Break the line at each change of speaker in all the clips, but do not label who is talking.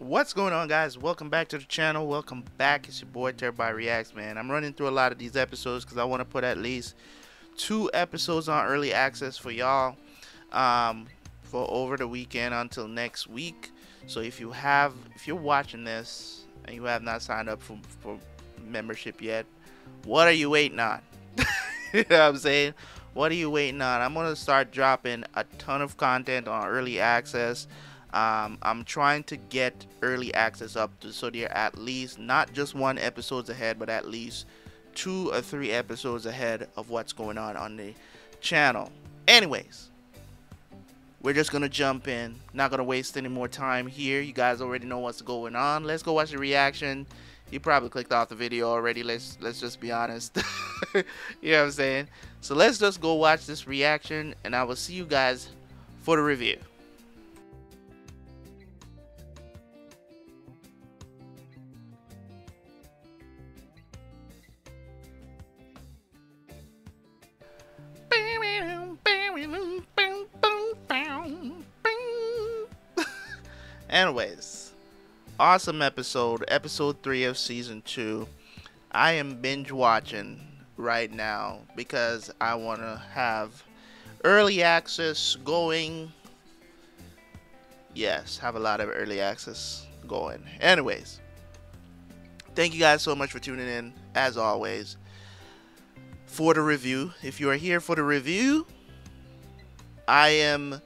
What's going on, guys? Welcome back to the channel. Welcome back. It's your boy Terabyt Reacts, man. I'm running through a lot of these episodes because I want to put at least two episodes on early access for y'all um, for over the weekend until next week. So if you have, if you're watching this and you have not signed up for, for membership yet, what are you waiting on? you know what I'm saying? What are you waiting on? I'm gonna start dropping a ton of content on early access. Um, I'm trying to get early access up to so they're at least not just one episodes ahead, but at least two or three episodes ahead of what's going on on the channel. Anyways, we're just gonna jump in. Not gonna waste any more time here. You guys already know what's going on. Let's go watch the reaction. You probably clicked off the video already. Let's let's just be honest. you know what I'm saying? So let's just go watch this reaction, and I will see you guys for the review. Anyways, awesome episode, episode 3 of season 2. I am binge watching right now because I want to have early access going. Yes, have a lot of early access going. Anyways, thank you guys so much for tuning in, as always, for the review. If you are here for the review, I am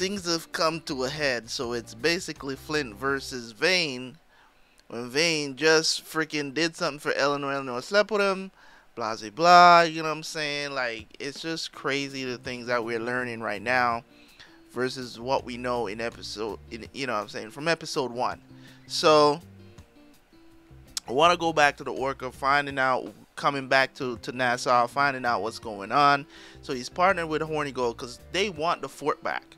things have come to a head. So it's basically Flint versus Vane. When Vane just freaking did something for Eleanor, Eleanor slept with him, blah, blah, blah. You know what I'm saying? Like, it's just crazy the things that we're learning right now versus what we know in episode, in, you know what I'm saying, from episode one. So, I want to go back to the Urca, finding out, coming back to, to Nassau, finding out what's going on. So he's partnered with Hornigold because they want the fort back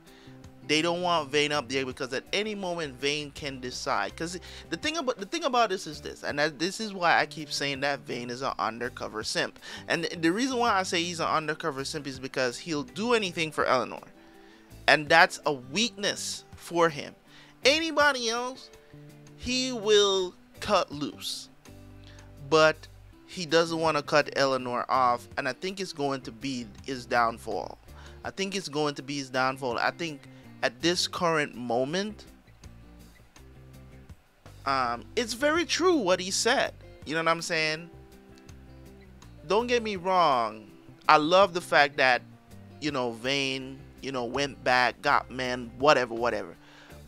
they don't want Vane up there because at any moment Vane can decide. Because the thing about the thing about this is this, and that, this is why I keep saying that Vane is an undercover simp. And the reason why I say he's an undercover simp is because he'll do anything for Eleanor, and that's a weakness for him. Anybody else, he will cut loose, but he doesn't want to cut Eleanor off, and I think it's going to be his downfall. I think it's going to be his downfall. I think at this current moment, um, it's very true what he said. You know what I'm saying? Don't get me wrong. I love the fact that, you know, Vane, you know, went back, got men, whatever, whatever.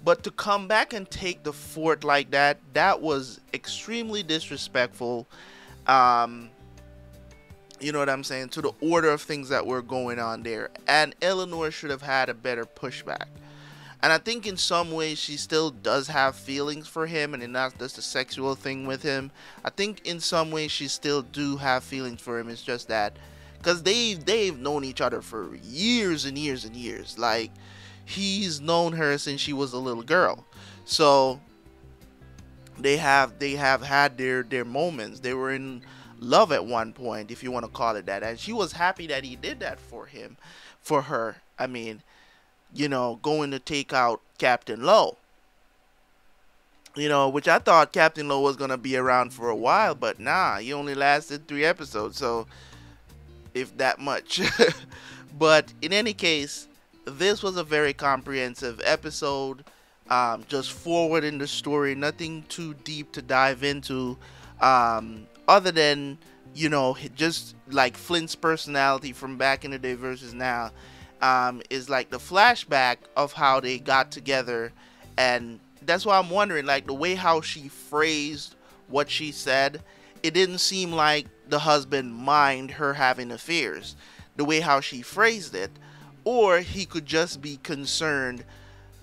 But to come back and take the fort like that, that was extremely disrespectful. Um, you know what I'm saying? To the order of things that were going on there. And Eleanor should have had a better pushback. And I think in some ways she still does have feelings for him and not just a sexual thing with him. I think in some ways she still do have feelings for him. It's just that because they've they've known each other for years and years and years. Like he's known her since she was a little girl. So they have they have had their their moments. They were in love at one point, if you want to call it that. And she was happy that he did that for him, for her. I mean, you know, going to take out Captain Low. You know, which I thought Captain Low was going to be around for a while, but nah, he only lasted three episodes, so if that much. but in any case, this was a very comprehensive episode. Um, just forwarding the story, nothing too deep to dive into, um, other than you know just like Flint's personality from back in the day versus now um, is like the flashback of how they got together, and that's why I'm wondering, like the way how she phrased what she said, it didn't seem like the husband mind her having affairs, the way how she phrased it, or he could just be concerned,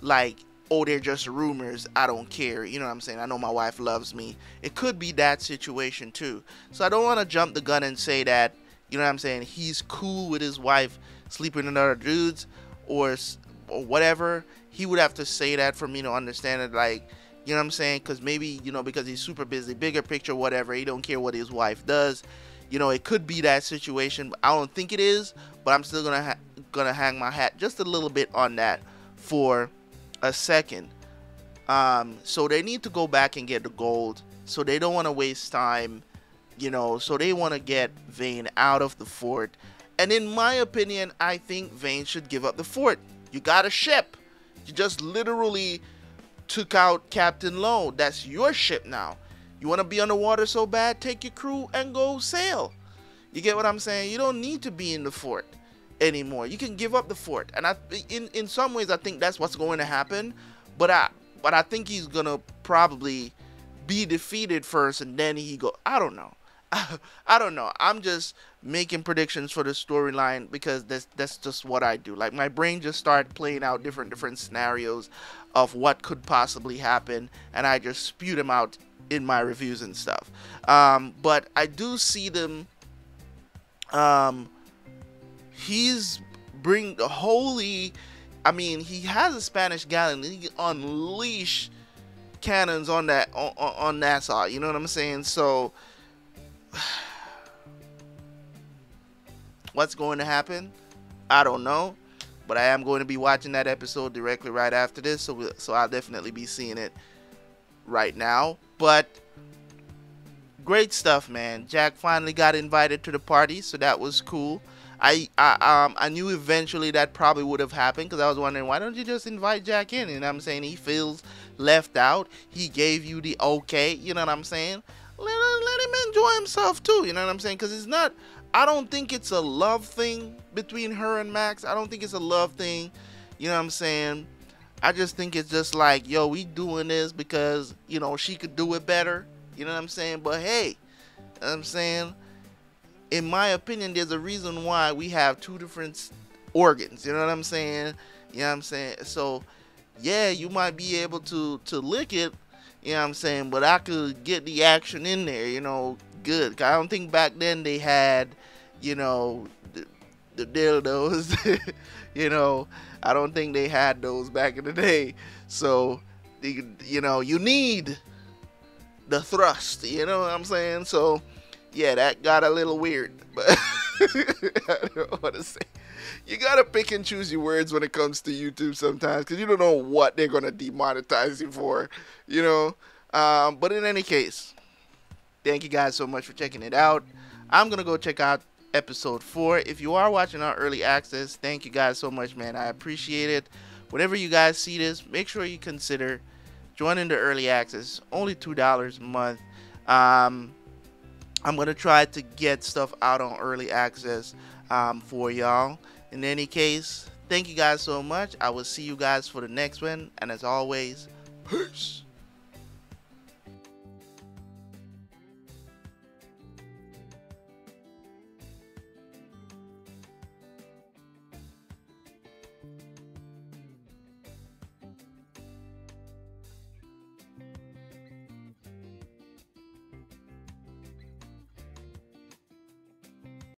like oh they're just rumors i don't care you know what i'm saying i know my wife loves me it could be that situation too so i don't want to jump the gun and say that you know what i'm saying he's cool with his wife sleeping with other dudes or or whatever, he would have to say that for me to understand it. Like, you know what I'm saying? Because maybe you know because he's super busy, bigger picture, whatever. He don't care what his wife does. You know, it could be that situation. I don't think it is, but I'm still gonna ha- gonna hang my hat just a little bit on that for a second. Um, so they need to go back and get the gold. So they don't want to waste time, you know. So they want to get Vane out of the fort. And in my opinion, I think Vane should give up the fort. You got a ship. You just literally took out Captain Low. That's your ship now. You want to be underwater so bad? Take your crew and go sail. You get what I'm saying? You don't need to be in the fort anymore. You can give up the fort. And I in in some ways I think that's what's going to happen, but I but I think he's to probably be defeated first and then he go I don't know. I don't know. I'm just making predictions for the storyline because that's that's just what I do. Like my brain just started playing out different different scenarios of what could possibly happen, and I just spew them out in my reviews and stuff. Um, but I do see them. Um, he's bring the holy. I mean, he has a Spanish gallon. He unleash cannons on that on, on Nassau. You know what I'm saying? So What's going to happen? I don't know, but I am going to be watching that episode directly right after this, so so I'll definitely be seeing it right now. But great stuff, man. Jack finally got invited to the party, so that was cool. I, I um I knew eventually that probably would have happened because I was wondering why don't you just invite Jack in? And I'm saying he feels left out. He gave you the okay, you know what I'm saying? Let, let him enjoy himself too, you know what I'm saying? Because it's not I don't think it's a love thing between her and Max. I don't think it's a love thing. You know what I'm saying? I just think it's just like, yo, we doing this because, you know, she could do it better. You know what I'm saying? But hey, I'm saying, in my opinion, there's a reason why we have two different organs. You know what I'm saying? You know what I'm saying? So, yeah, you might be able to to lick it. You know what I'm saying? But I could get the action in there. You know, good. I don't think back then they had, you know, the, the dildos. you know, I don't think they had those back in the day. So, you know, you need the thrust. You know what I'm saying? So, yeah, that got a little weird, but I don't want to say. You gotta pick and choose your words when it comes to YouTube sometimes, because you don't know what they're gonna demonetize you for, you know. Um, but in any case, Thank you guys so much for checking it out. I'm to go check out episode 4. If you are watching our early access, thank you guys so much, man. I appreciate it. Whenever you guys see this, make sure you consider joining the early access. Only $2 a month. Um, I'm going to try to get stuff out on early access um, for y'all. In any case, thank you guys so much. I will see you guys for the next one. And as always, peace.